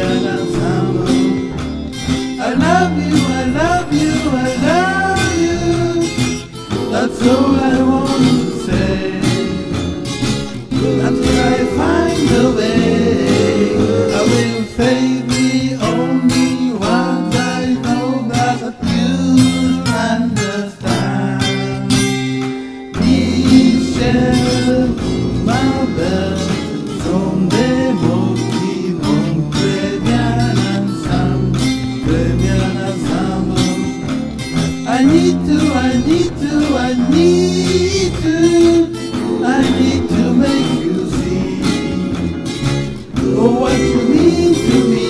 I love you, I love you, I love you. That's all I want to say. Until I find a way. baby, and I. I need to, I need to, I need to, I need to make you see oh, what you mean to me.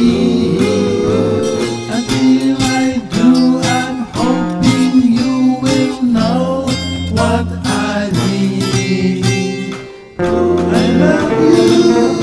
Until I do, I'm hoping you will know what I need. I love you.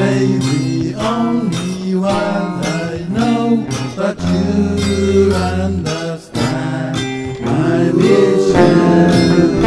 Baby, only one I know, but you understand my mission.